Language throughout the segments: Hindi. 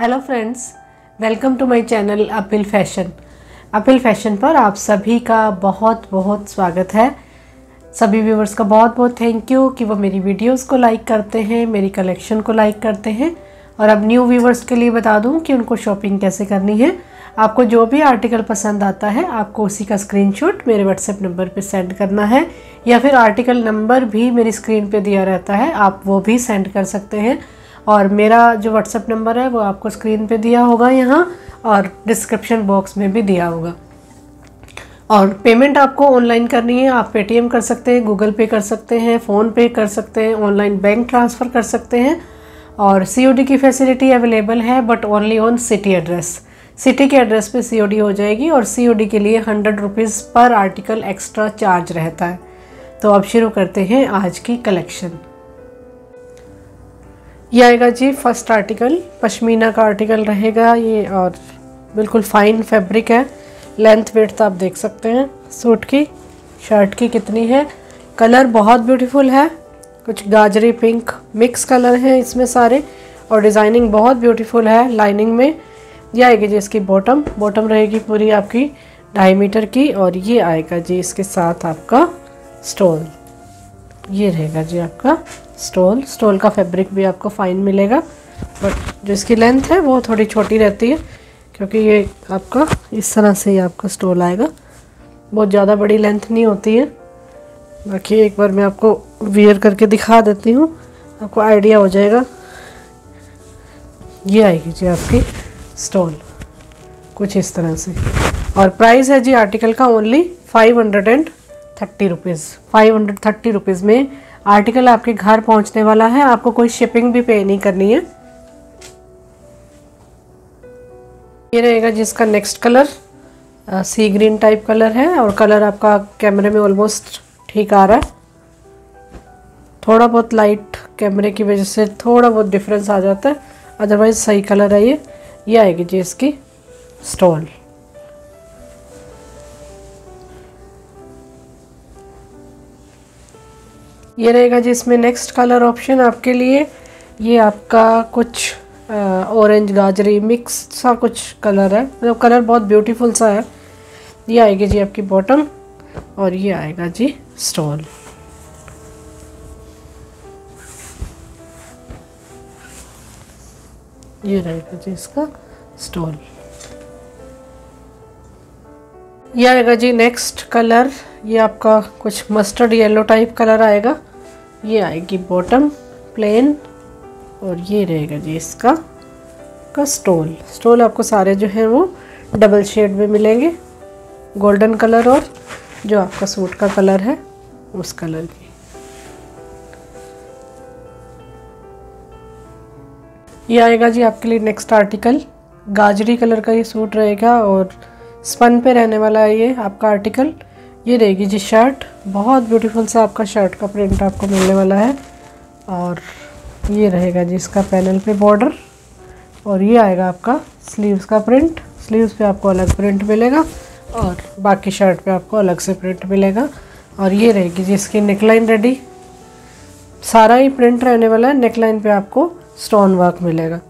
Hello friends welcome to my channel appeal fashion appeal fashion पर आप सभी का बहुत बहुत स्वागत है। सभी व्यूवर्स का बहुत बहुत थैंक यू कि वो मेरी वीडियोस को लाइक करते हैं, मेरी कलेक्शन को लाइक करते हैं। और अब न्यू व्यूवर्स के लिए बता दूँ कि उनको शॉपिंग कैसे करनी है। आपको जो भी आर्टिकल पसंद आता है, आपको उसी का स्क्रीनशॉट मेरे व्हाट्सएप नंबर पर सेंड करना है। या फिर आर्टिकल नंबर भी मेरी स्क्रीन पर दिया रहता है, आप वो भी सेंड कर सकते हैं। और मेरा जो व्हाट्सएप नंबर है, वो आपको स्क्रीन पे दिया होगा यहाँ और डिस्क्रिप्शन बॉक्स में भी दिया होगा। और पेमेंट आपको ऑनलाइन करनी है। आप पेटीएम कर सकते हैं गूगल पे कर सकते हैं फ़ोन पे कर सकते हैं ऑनलाइन बैंक ट्रांसफ़र कर सकते हैं और COD की फैसिलिटी अवेलेबल है but only on city address city के एड्रेस पे COD हो जाएगी और COD के लिए हंड्रेड रुपीज़ पर आर्टिकल एक्स्ट्रा चार्ज रहता है। तो अब शुरू करते हैं आज की कलेक्शन ये आएगा जी फ़र्स्ट आर्टिकल पश्मीना का आर्टिकल रहेगा ये और बिल्कुल फाइन फैब्रिक है। लेंथ वेथ आप देख सकते हैं। सूट की शर्ट की कितनी है। कलर बहुत ब्यूटीफुल है। कुछ गाजरी पिंक मिक्स कलर हैं इसमें सारे और डिज़ाइनिंग बहुत ब्यूटीफुल है लाइनिंग में। ये आएगी जी इसकी बॉटम बॉटम रहेगी पूरी आपकी ढाई मीटर की और ये आएगा जी इसके साथ आपका स्टोल ये रहेगा जी आपका स्टोल स्टोल का फैब्रिक भी आपको फाइन मिलेगा। बट जो इसकी लेंथ है, वो थोड़ी छोटी रहती है, क्योंकि ये आपका, इस तरह से ही आपका स्टोल आएगा। बहुत ज़्यादा बड़ी लेंथ नहीं होती है। बाकी एक बार मैं आपको वियर करके दिखा देती हूँ, आपको आइडिया हो जाएगा। ये आएगी जी आपकी स्टोल कुछ इस तरह से। और प्राइस है जी आर्टिकल का only five hundred and thirty rupees five hundred thirty rupees में आर्टिकल आपके घर पहुँचने वाला है, आपको कोई शिपिंग भी पे नहीं करनी है। ये रहेगा जिसका next colour sea green type colour है और कलर आपका कैमरे में ऑलमोस्ट ठीक आ रहा है। थोड़ा बहुत लाइट कैमरे की वजह से थोड़ा बहुत डिफरेंस आ जाता है अदरवाइज़ सही कलर है ये। ये आएगी जी इसकी स्टॉल ये रहेगा जी इसमें नेक्स्ट कलर ऑप्शन आपके लिए। ये आपका कुछ ऑरेंज गाजरी मिक्स सा कुछ कलर है। मतलब कलर बहुत ब्यूटीफुल सा है। ये आएगी जी आपकी बॉटम और ये आएगा जी स्टॉल ये रहेगा जी इसका स्टॉल ये आएगा जी नेक्स्ट कलर ये आपका कुछ मस्टर्ड येलो टाइप कलर आएगा। ये आएगी बॉटम प्लेन और ये रहेगा जी इसका, का स्टोल स्टोल आपको सारे जो हैं वो डबल शेड में मिलेंगे। गोल्डन कलर और जो आपका सूट का कलर है, उस कलर की। ये आएगा जी आपके लिए नेक्स्ट आर्टिकल गाजरी कलर का ये सूट रहेगा और स्पन पे रहने वाला है ये आपका आर्टिकल ये रहेगी जी शर्ट। बहुत ब्यूटीफुल सा आपका शर्ट का प्रिंट आपको मिलने वाला है। और ये रहेगा जी इसका पैनल पे बॉर्डर और ये आएगा आपका स्लीव्स का प्रिंट स्लीव्स पे आपको अलग प्रिंट मिलेगा और बाकी शर्ट पे आपको अलग से प्रिंट मिलेगा। और ये रहेगी जी इसकी नेकलाइन रेडी सारा ही प्रिंट रहने वाला है। नेकलाइन पे आपको स्टोन वर्क मिलेगा।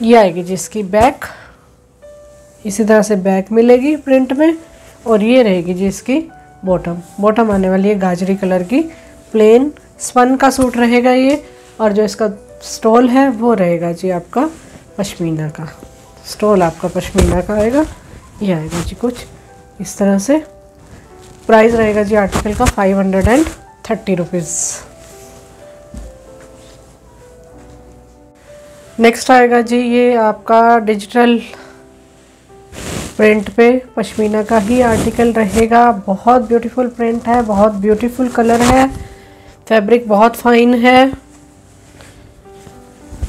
ये आएगी जी इसकी बैक इसी तरह से बैक मिलेगी प्रिंट में। और ये रहेगी जी इसकी बॉटम बॉटम आने वाली है गाजरी कलर की। प्लेन स्पन का सूट रहेगा ये और जो इसका स्टॉल है वो रहेगा जी आपका पश्मीना का। स्टॉल आपका पश्मीना का आएगा। ये आएगा जी कुछ। इस तरह से प्राइस रहेगा जी आर्टिकल का five hundred and thirty rupees next आएगा जी ये आपका डिजिटल प्रिंट पे पश्मीना का ही आर्टिकल रहेगा। बहुत ब्यूटीफुल प्रिंट है, बहुत ब्यूटीफुल कलर है। फैब्रिक बहुत फाइन है।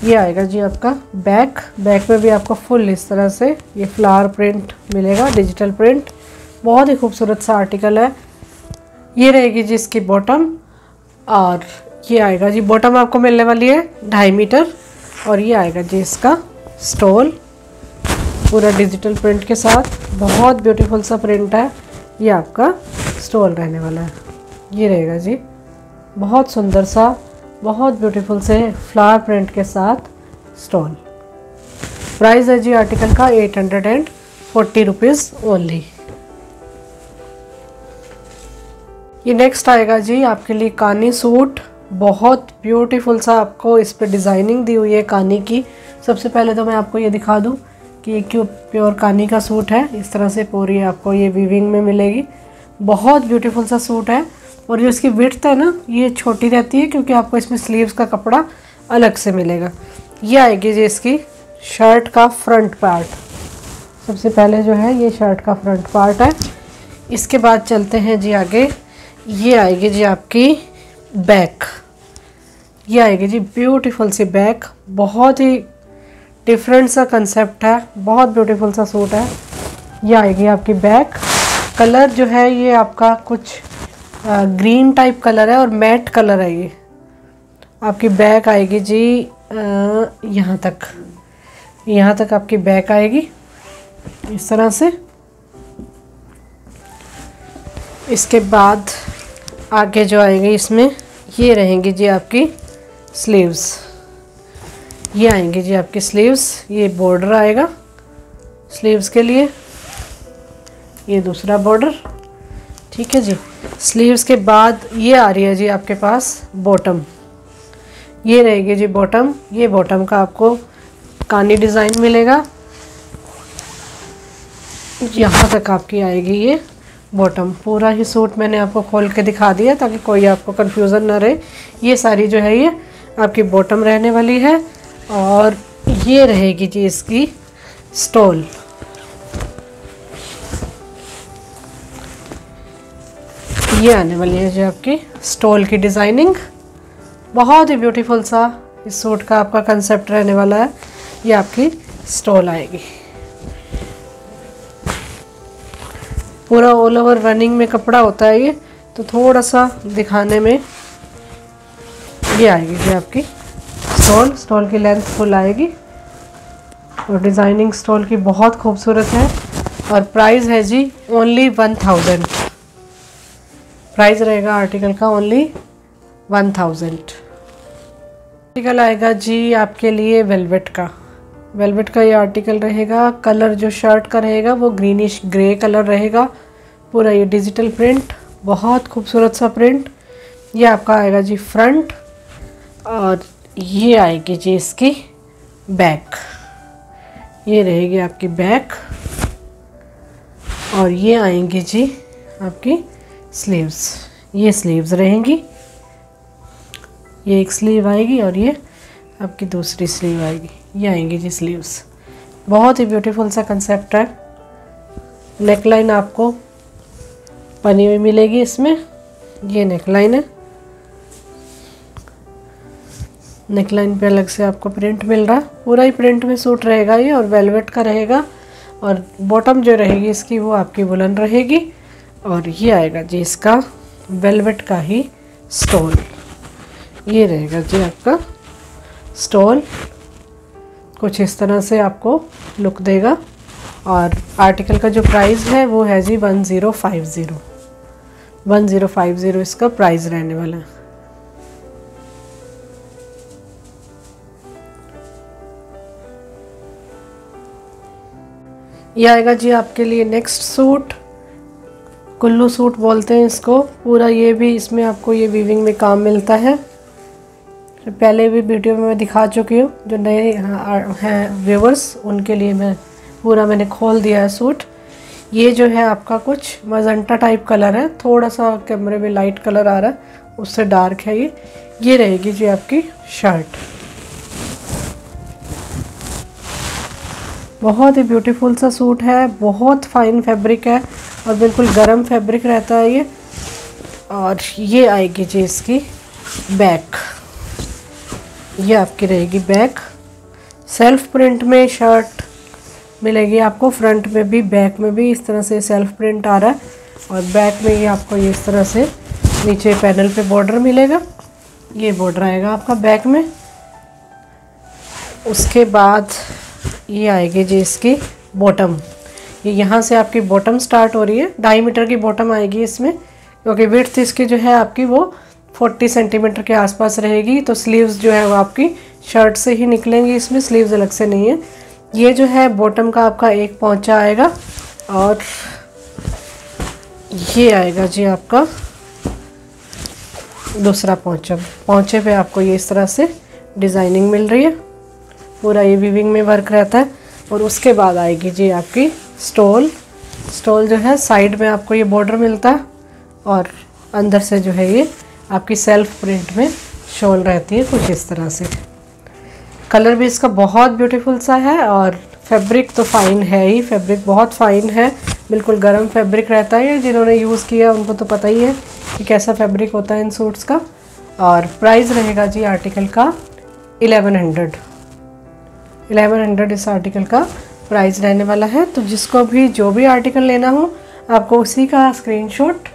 ये आएगा जी आपका बैक। बैक में भी आपको फुल इस तरह से ये फ्लावर प्रिंट मिलेगा डिजिटल प्रिंट बहुत ही खूबसूरत सा आर्टिकल है। ये रहेगी जी इसकी बॉटम और ये आएगा जी बॉटम आपको मिलने वाली है ढाई मीटर। और ये आएगा जी इसका स्टोल पूरा डिजिटल प्रिंट के साथ। बहुत ब्यूटीफुल सा प्रिंट है। ये आपका स्टॉल रहने वाला है। ये रहेगा जी। बहुत सुंदर सा, बहुत ब्यूटीफुल से फ्लावर प्रिंट के साथ स्टॉल प्राइस है जी आर्टिकल का eight hundred and forty rupees only ये नेक्स्ट आएगा जी आपके लिए कानी सूट। बहुत ब्यूटीफुल सा आपको इस पर डिज़ाइनिंग दी हुई है कानी की। सबसे पहले तो मैं आपको ये दिखा दूँ। कि क्यों प्योर कानी का सूट है। इस तरह से पूरी आपको ये वीविंग में मिलेगी। बहुत ब्यूटीफुल सा सूट है और जो इसकी विर्थ है ना, ये छोटी रहती है क्योंकि आपको इसमें स्लीव्स का कपड़ा अलग से मिलेगा। ये आएगी जी इसकी शर्ट का फ्रंट पार्ट सबसे पहले जो है ये शर्ट का फ्रंट पार्ट है। इसके बाद चलते हैं जी आगे। ये आएगी जी आपकी बैक ये आएगी जी ब्यूटीफुल सी बैक बहुत ही डिफरेंट सा कंसेप्ट है, बहुत ब्यूटीफुल सा सूट है। ये आएगी आपकी बैक कलर जो है, ये आपका कुछ ग्रीन टाइप कलर है और मैट कलर है ये। आपकी बैक आएगी जी यहाँ तक। यहाँ तक आपकी बैक आएगी। इस तरह से। इसके बाद आगे जो आएगी, इसमें ये रहेंगी जी आपकी स्लीव्स ये आएँगे जी आपकी स्लीव्स ये बॉर्डर आएगा। स्लीव्स के लिए ये दूसरा बॉर्डर ठीक है जी। स्लीव्स के बाद ये आ रही है जी आपके पास बॉटम ये रहेगी जी बॉटम ये बॉटम का आपको कानी डिज़ाइन मिलेगा। यहाँ तक आपकी आएगी ये बॉटम पूरा ही सूट मैंने आपको खोल के दिखा दिया ताकि कोई आपको कन्फ्यूज़न ना रहे। ये सारी जो है ये आपकी बॉटम रहने वाली है। और ये रहेगी जी इसकी स्टॉल। ये आने वाली है जो आपकी स्टॉल की डिज़ाइनिंग। बहुत ही ब्यूटीफुल सा इस सूट का आपका कंसेप्ट रहने वाला है। ये आपकी स्टॉल आएगी। पूरा ऑल ओवर रनिंग में कपड़ा होता है ये तो थोड़ा सा दिखाने में ये आएगी जी आपकी स्टॉल स्टॉल की लेंथ फुल आएगी। और डिज़ाइनिंग स्टॉल की बहुत खूबसूरत है। और प्राइस है जी ओनली वन थाउज़ेंड प्राइस रहेगा आर्टिकल का ओनली वन थाउज़ेंड आर्टिकल आएगा जी आपके लिए वेलवेट का। वेलवेट का ये आर्टिकल रहेगा। कलर जो शर्ट का रहेगा वो ग्रीनिश ग्रे कलर रहेगा। पूरा ये डिजिटल प्रिंट बहुत खूबसूरत सा प्रिंट ये आपका आएगा जी फ्रंट और ये आएगी जी इसकी बैक। ये रहेगी आपकी बैक और ये आएँगी जी आपकी स्लीव्स। ये स्लीव्स रहेंगी, ये एक स्लीव आएगी और ये आपकी दूसरी स्लीव आएगी। ये आएँगी जी स्लीव्स। बहुत ही ब्यूटीफुल सा कंसेप्ट है। नेकलाइन आपको बनी हुई मिलेगी इसमें। ये नेकलाइन है। नेकलाइन पे अलग से आपको प्रिंट मिल रहा है। पूरा ही प्रिंट में सूट रहेगा ये और वेलवेट का रहेगा और बॉटम जो रहेगी इसकी वो आपकी बुलंद रहेगी और ये आएगा जी इसका वेलवेट का ही स्टोल ये रहेगा जी आपका स्टॉल कुछ इस तरह से आपको लुक देगा और आर्टिकल का जो प्राइस है वो है जी one zero five zero one zero five zero इसका प्राइस रहने वाला है। ये आएगा जी आपके लिए नेक्स्ट सूट कुल्लू सूट बोलते हैं इसको। पूरा ये भी इसमें आपको ये वीविंग में काम मिलता है। पहले भी वीडियो में मैं दिखा चुकी हूँ, जो नए हैं व्यूवर्स उनके लिए मैं पूरा मैंने खोल दिया है सूट ये जो है आपका कुछ मजंटा टाइप कलर है। थोड़ा सा कैमरे में लाइट कलर आ रहा है, उससे डार्क है ये। ये रहेगी जी आपकी शर्ट बहुत ही ब्यूटीफुल सा सूट है, बहुत फाइन फैब्रिक है और बिल्कुल गर्म फैब्रिक रहता है ये। और ये आएगी जी इसकी बैक ये आपकी रहेगी बैक सेल्फ प्रिंट में शर्ट मिलेगी आपको फ्रंट में भी बैक में भी इस तरह से सेल्फ प्रिंट आ रहा है और बैक में ये आपको ये इस तरह से नीचे पैनल पे बॉर्डर मिलेगा। ये बॉर्डर आएगा आपका बैक में। उसके बाद ये आएगी जी इसकी बॉटम ये यहाँ से आपकी बॉटम स्टार्ट हो रही है। ढाई मीटर की बॉटम आएगी इसमें, क्योंकि विर्थ इसकी जो है आपकी वो 40 सेंटीमीटर के आसपास रहेगी। तो स्लीव्स जो है वो आपकी शर्ट से ही निकलेंगी इसमें स्लीव्स अलग से नहीं है। ये जो है बॉटम का आपका एक पौचा आएगा और ये आएगा जी आपका दूसरा पौचा। पौचे पे आपको ये इस तरह से डिज़ाइनिंग मिल रही है। पूरा ये वीविंग में वर्क रहता है और उसके बाद आएगी जी आपकी स्टोल स्टोल जो है साइड में आपको ये बॉर्डर मिलता है और अंदर से जो है ये आपकी सेल्फ प्रिंट में शॉल रहती है कुछ इस तरह से। कलर भी इसका बहुत ब्यूटीफुल सा है और फैब्रिक तो फ़ाइन है ही फैब्रिक बहुत फ़ाइन है। बिल्कुल गर्म फैब्रिक रहता है जिन्होंने यूज़ किया उनको तो पता ही है कि कैसा फैब्रिक होता है इन सूट्स का। और प्राइस रहेगा जी आर्टिकल का 1100 1100 इस आर्टिकल का प्राइस रहने वाला है। तो जिसको भी, जो भी आर्टिकल लेना हो, आपको उसी का स्क्रीनशॉट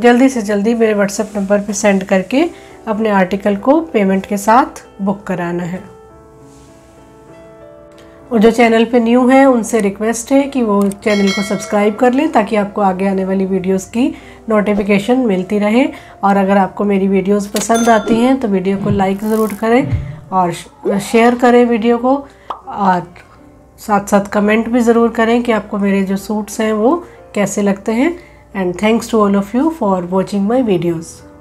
जल्दी से जल्दी मेरे व्हाट्सएप नंबर पर सेंड करके अपने आर्टिकल को पेमेंट के साथ बुक कराना है। और जो चैनल पे न्यू है, उनसे रिक्वेस्ट है कि वो चैनल को सब्सक्राइब कर लें ताकि आपको आगे आने वाली वीडियोस की नोटिफिकेशन मिलती रहे। और अगर आपको मेरी वीडियोस पसंद आती हैं तो वीडियो को लाइक ज़रूर करें और शेयर करें वीडियो को। और साथ साथ कमेंट भी ज़रूर करें कि आपको मेरे जो सूट्स हैं वो कैसे लगते हैं। And thanks to all of you for watching my videos